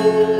Lord.